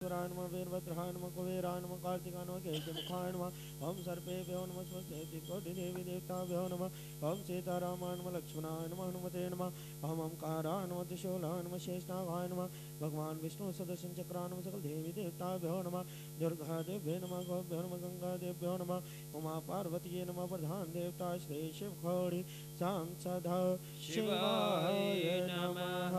वीरान्म नम कुबेरान्म कार्तिकान्म नम ओम सर्पे व्यो नम स्वस्ति देवी देवता व्यो नम नम सीतारामान्म नम हनुमते नम हम नम त्रिशूलान्म नम भगवान विष्णु सदर्शन नम सकल देवी देवता व्यो नम दुर्गा देव्यो नम गोभ्यो नम गंगा देव्यो नम उमा पार्वती नम प्रधान देवता श्री शिव खोड़ी सांसद शिवाय नमः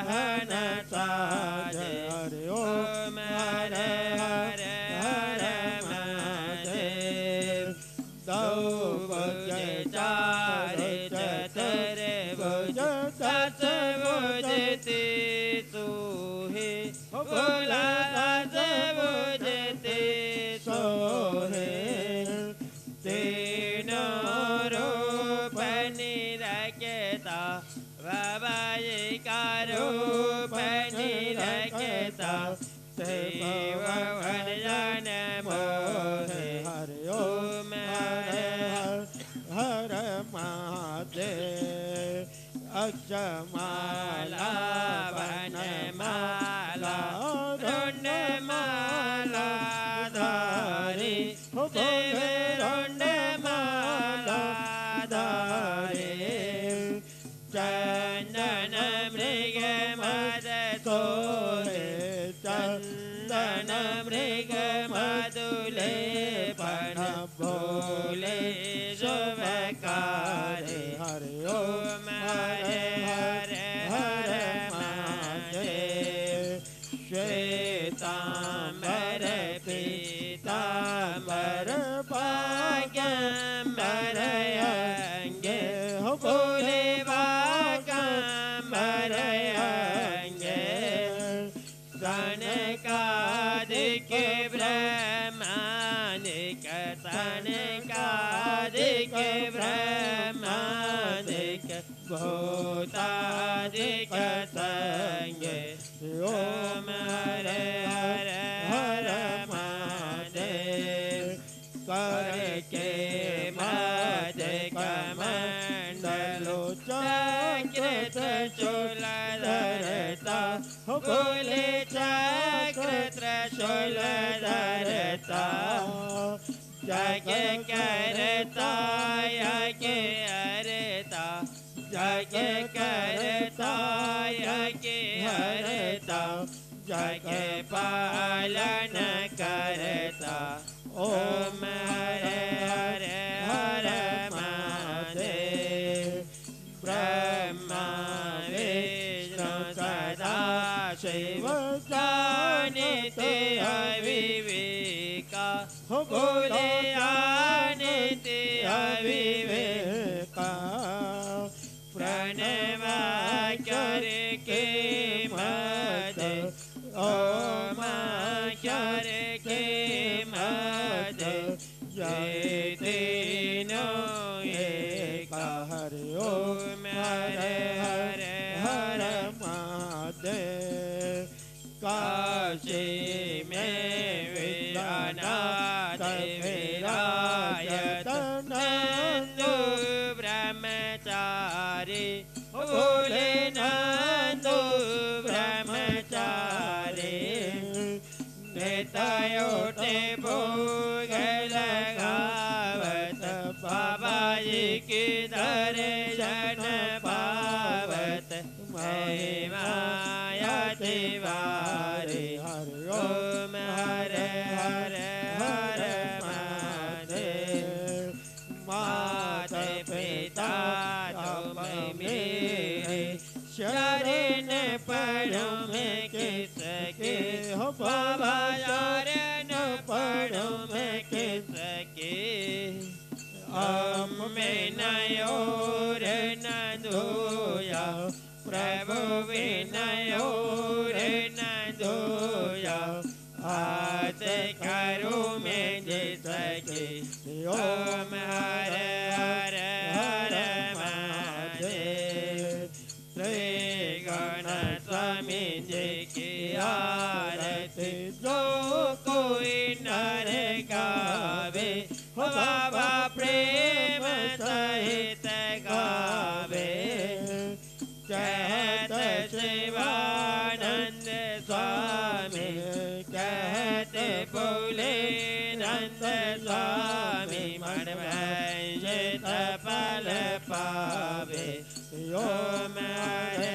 सच बुझते तू है भोला सच बुझते तू है तीनों रूप निरखता बाबा जी का रूप निरखता सेवा मृग मादुले पर भोले शोभकारे हरे हरे हरे हरे श्वेता के ब्रह्मानिक तनकादिक ब्रह्मानिक भूतादिक संगे ओम हरे हरे हर बोले डोल धरता जाके करता यके हरता जाके करता यके हरता जाके पालन करता ओम हरे भोले नंदो ब्रह्मचारे नेतायोटे भोग लगावत बाबा जी की दर्शन पावत मैं प्रभु विनयो दोया आत करो में जित के ओम हरे हरे हरे महादेव श्री गणतमी जी की आरती जो कोई नर गावे हवा साने कहते बोले रं तर स्वामी मानवै जय तपले पावे जो मरे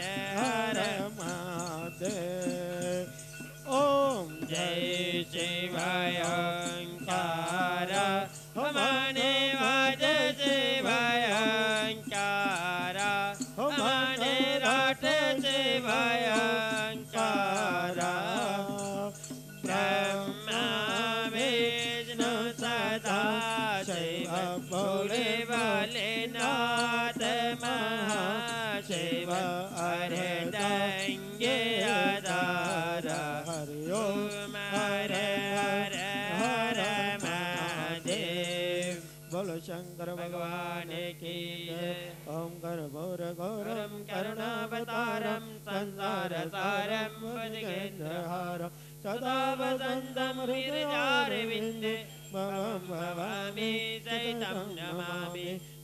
हरे परमाते ओम जय जय भाय शङ्कर भगवाने की ॐ गर्भोरगौरं करुणावतारं संसारसारं सदा वसन्तं हृदयारविन्दे मम भवामि चैतं नमामि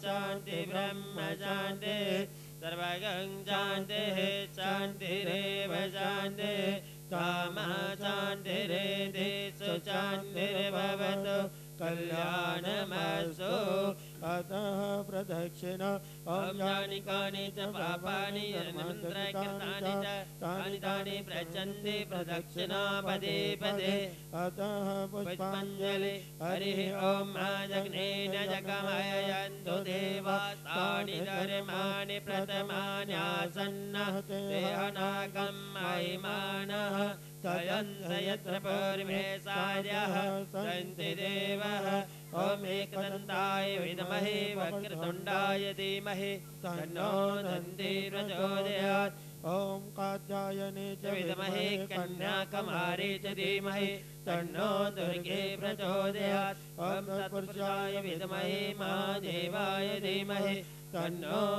शान्ति ब्रह्म शान्ति सर्वगं शान्तिः शान्तिरेव शान्तिः कामः शान्तिरेधिषु शान्तिर्भवतु कल्याणमस्तु अतः प्रदक्षिण ओ कानि च पापानि च तानि तानि पृच्छन्ति प्रदक्षिणापदे पदे अतः पुष्पाञ्जलि हरिः ॐ जग्ने जगमयन्तु जगमायन्तु देवातानि धर्माणि प्रथमान्यासन्न मयि मानः यत्र सन्ति देवः ओमेकदन्ताय क्रन्दाय विद्महे वक्रतुण्डाय धीमहि तन्नो नन्ते प्रचोदयात् ॐ कात्यायने च विद्महे कन्याकुमारे च धीमहि तन्नो दुर्गे प्रचोदयात् ॐ पूर्जाय विद्महे देवाय धीमहि तन्नो